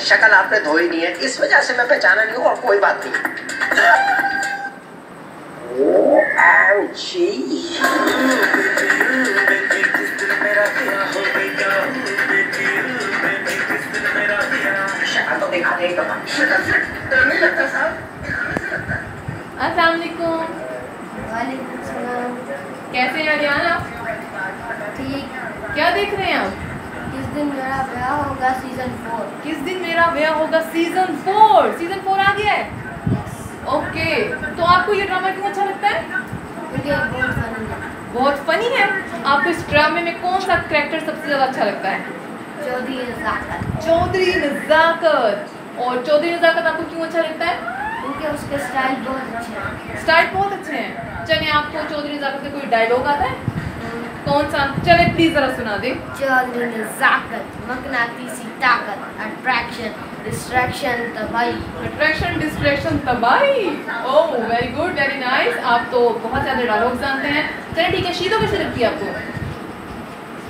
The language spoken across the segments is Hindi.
शक्ल आपने धोई नहीं है। इस वजह से मैं पहचाना नहीं हूँ और कोई बात नहीं। शक्ल तो देखा नहीं कहा नहीं लगता साहब अस्सलाम वालेकुम वालेकुम सलाम कैसे हैं अरियान आप ठीक। क्या देख रहे हैं आप? दिन मेरा ब्याह होगा सीज़न फोर किस दिन मेरा ब्याह होगा सीज़न फोर सीज़न फोर आ गया है ओके तो आपको ये ड्रामा क्यों अच्छा लगता है? मुझे बहुत फनी है। बहुत फनी है? आपको इस ड्रामे में कौन सा करेक्टर सबसे ज़्यादा अच्छा लगता है? चौधरी नजाकत। चौधरी नजाकत। और चौधरी नजाकत आपको क्यों अच्छा लगता है? क्योंकि उसके स्टाइल बहुत अच्छे हैं। स्टाइल बहुत अच्छे हैं। चलिए आपको चौधरी नजाकत का कोई डायलॉग आता है? कौन सा? चले प्लीज़ जरा सुना दे। नजाकत मकनातीसी ताकत अट्रैक्शन डिस्ट्रैक्शन तबाही। अट्रैक्शन डिस्ट्रैक्शन तबाही? Oh very good very nice आप तो बहुत ज़्यादा डायलॉग जानते हैं। चलिए ठीक है कैसे लगती है आपको।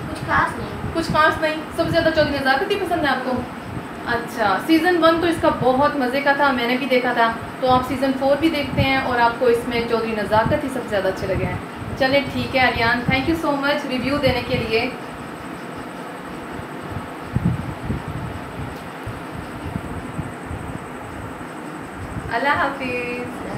कुछ खास नहीं। कुछ खास नहीं सबसे ज़्यादा चौधरी नजाकत ही पसंद है आपको। अच्छा सीज़न वन तो इसका बहुत मज़े का था मैंने भी देखा था। तो आप सीज़न फोर भी देखते हैं और आपको इसमें चौधरी नज़ाकत ही सबसे ज़्यादा अच्छे लगे हैं। चलिए ठीक है Ariyan thank you so much review देने के लिए। अल्लाह हाफिज़।